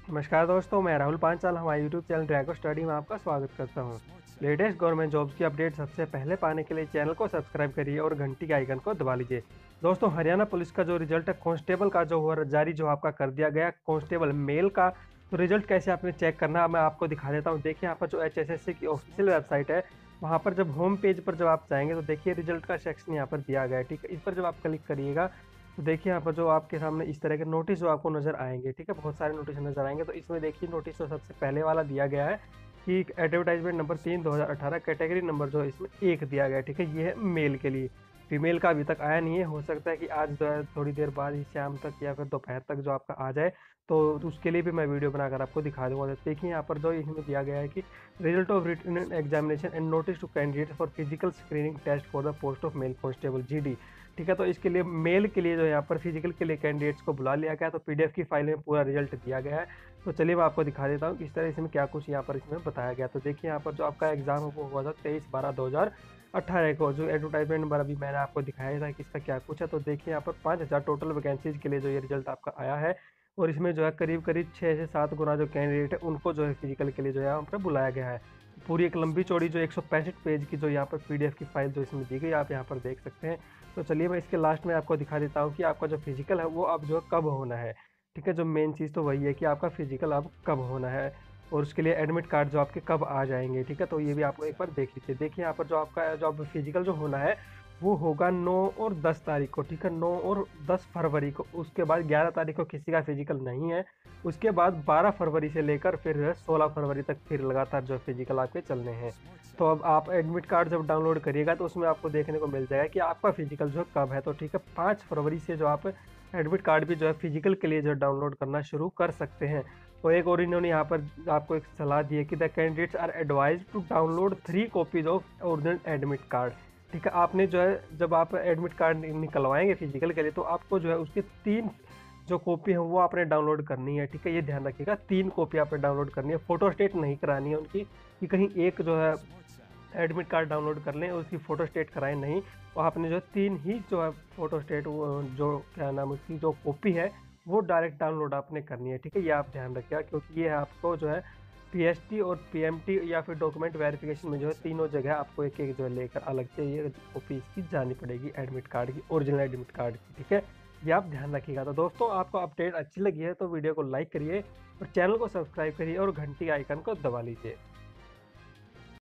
नमस्कार दोस्तों, मैं राहुल पांचाल, हमारे यूट्यूब चैनल ड्रैगो स्टडी में आपका स्वागत करता हूँ। लेटेस्ट गवर्नमेंट जॉब्स की अपडेट सबसे पहले पाने के लिए चैनल को सब्सक्राइब करिए और घंटी के आइकन को दबा लीजिए। दोस्तों, हरियाणा पुलिस का जो रिज़ल्ट है, कांस्टेबल का जो हुआ, जारी जो आपका कर दिया गया, कांस्टेबल मेल का तो रिज़ल्ट कैसे आपने चेक करना मैं आपको दिखा देता हूँ। देखिए, यहाँ पर जो HSSC की ऑफिशियल वेबसाइट है, वहाँ पर जब होम पेज पर जब आप जाएँगे तो देखिए, रिज़ल्ट का सेक्शन यहाँ पर दिया गया है, ठीक है? इस पर जब आप क्लिक करिएगा तो देखिए, यहाँ पर जो आपके सामने इस तरह के नोटिस जो आपको नज़र आएँगे, ठीक है, बहुत सारे नोटिस नज़र आएँगे तो इसमें देखिए नोटिस जो सबसे पहले वाला दिया गया है कि एडवर्टाइजमेंट नंबर तीन 2018 कैटेगरी नंबर जो इसमें एक दिया गया है, ठीक है, ये है मेल के लिए। फीमेल का अभी तक आया नहीं है, हो सकता है कि आज जो है थोड़ी देर बाद ही शाम तक या फिर दोपहर तक जो आपका आ जाए तो उसके लिए भी मैं वीडियो बनाकर आपको दिखा दूँगा। देखिए, यहाँ पर जो इसमें दिया गया है कि result of return examination and notice to candidate for physical screening test for the post of male constable जी ठीक है तो इसके लिए मेल के लिए जो यहाँ पर फ़िज़िकल के लिए कैंडिडेट्स को बुला लिया गया तो पीडीएफ की फ़ाइल में पूरा रिज़ल्ट दिया गया है। तो चलिए मैं आपको दिखा देता हूँ किस तरह इसमें क्या कुछ यहाँ पर इसमें बताया गया तो देखिए यहाँ पर जो आपका एग्ज़ाम हुआ था तेईस बारह दो हज़ार अट्ठारह को, जो एडवर्टाइजमेंट नंबर अभी मैंने आपको दिखाया था कि इसका क्या कुछ है। तो देखिए यहाँ पर पाँच हज़ार टोटल वैकेंसीज के लिए जो ये रिज़ल्ट आपका आया है, और इसमें जो है करीब करीब छः से सात गुना जो कैंडिडेट है, उनको जो है फ़िज़िकल के लिए जो है यहाँ पर बुलाया गया है। पूरी एक लंबी चौड़ी जो एक सौ पैंसठ पेज की जो यहाँ पर पीडीएफ की फ़ाइल जो इसमें दी गई, आप यहाँ पर देख सकते हैं। तो चलिए मैं इसके लास्ट में आपको दिखा देता हूँ कि आपका जो फ़िज़िकल है, वो अब जो कब होना है। ठीक है, जो मेन चीज़ तो वही है कि आपका फ़िज़िकल अब कब होना है और उसके लिए एडमिट कार्ड जो आपके कब आ जाएँगे। ठीक है तो ये भी आपको एक बार देख लीजिए। देखिए, यहाँ पर जो आपका जो आप फ़िज़िकल जो होना है वो होगा 9 और 10 तारीख को, ठीक है? 9 और 10 फरवरी को। उसके बाद 11 तारीख को किसी का फ़िज़िकल नहीं है। उसके बाद 12 फरवरी से लेकर फिर 16 फरवरी तक फिर लगातार जो फ़िज़िकल आपके चलने हैं। तो अब आप एडमिट कार्ड जब डाउनलोड करिएगा तो उसमें आपको देखने को मिल जाएगा कि आपका फ़िज़िकल जो कब है। तो ठीक है, पाँच फरवरी से जो आप एडमिट कार्ड भी जो है फ़िज़िकल के लिए जो डाउनलोड करना शुरू कर सकते हैं। तो एक और इन्होंने यहाँ पर आपको एक सलाह दी है कि the candidates are advise to download three copies of original admit card ठीक है, आपने जो है, जब आप एडमिट कार्ड निकलवाएँगे फ़िज़िकल के लिए तो आपको जो है, उसके तीन जो कॉपी है, वो आपने डाउनलोड करनी है, ठीक है, ये ध्यान रखिएगा, तीन कॉपी आपने डाउनलोड करनी है फ़ोटो स्टेट नहीं करानी है उनकी, कि कहीं एक जो है एडमिट कार्ड डाउनलोड कर लें, उसकी फ़ोटो स्टेट कराएँ नहीं, और आपने जो तीन ही जो है फ़ोटो स्टेट जो, क्या नाम उसकी जो कॉपी है, वो डायरेक्ट डाउनलोड आपने करनी है, ठीक है, ये आप ध्यान रखिएगा, क्योंकि ये आपको जो है पीएसटी और पीएमटी या फिर डॉक्यूमेंट वेरिफिकेशन में जो है तीनों जगह आपको एक एक जो है लेकर अलग से ये ऑफ़िस की जानी पड़ेगी एडमिट कार्ड की ओरिजिनल एडमिट कार्ड की, ठीक है? ये आप ध्यान रखिएगा। तो दोस्तों, आपको अपडेट अच्छी लगी है तो वीडियो को लाइक करिए और चैनल को सब्सक्राइब करिए और घंटी आइकन को दबा लीजिए।